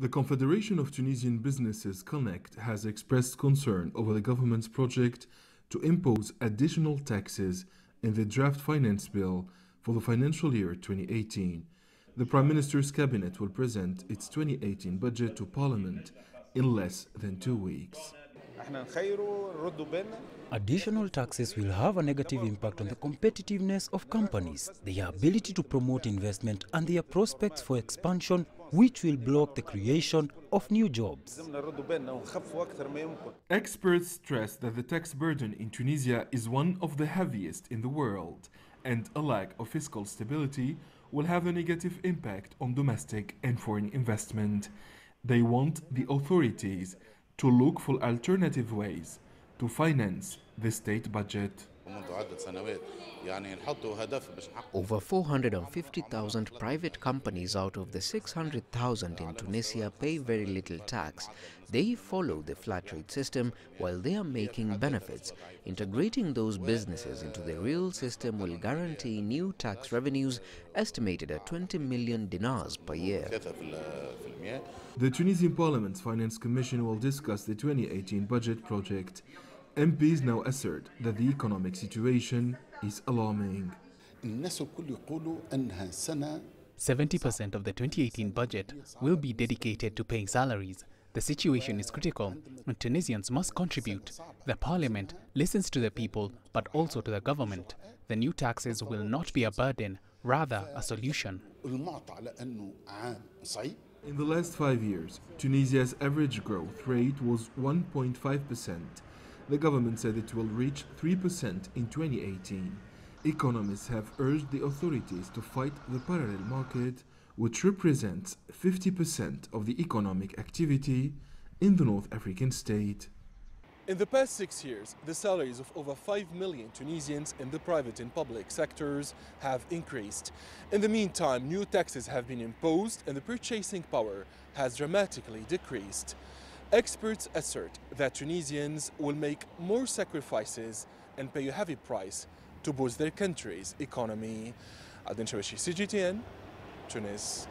The Confederation of Tunisian Businesses CONECT has expressed concern over the government's project to impose additional taxes in the draft finance bill for the financial year 2018. The Prime Minister's cabinet will present its 2018 budget to Parliament in less than two weeks. Additional taxes will have a negative impact on the competitiveness of companies, their ability to promote investment, and their prospects for expansion, which will block the creation of new jobs. Experts stress that the tax burden in Tunisia is one of the heaviest in the world, and a lack of fiscal stability will have a negative impact on domestic and foreign investment. They want the authorities to look for alternative ways to finance the state budget. Over 450,000 private companies out of the 600,000 in Tunisia pay very little tax. They follow the flat rate system while they are making benefits. Integrating those businesses into the real system will guarantee new tax revenues estimated at 20 million dinars per year. The Tunisian Parliament's Finance Commission will discuss the 2018 budget project. MPs now assert that the economic situation is alarming. 70% of the 2018 budget will be dedicated to paying salaries. The situation is critical and Tunisians must contribute. The parliament listens to the people but also to the government. The new taxes will not be a burden, rather a solution. In the last five years, Tunisia's average growth rate was 1.5%. The government said it will reach 3% in 2018. Economists have urged the authorities to fight the parallel market, which represents 50% of the economic activity in the North African state. In the past six years, the salaries of over 5 million Tunisians in the private and public sectors have increased. In the meantime, new taxes have been imposed and the purchasing power has dramatically decreased. Experts assert that Tunisians will make more sacrifices and pay a heavy price to boost their country's economy. Adnen Chaouachi, CGTN, Tunis.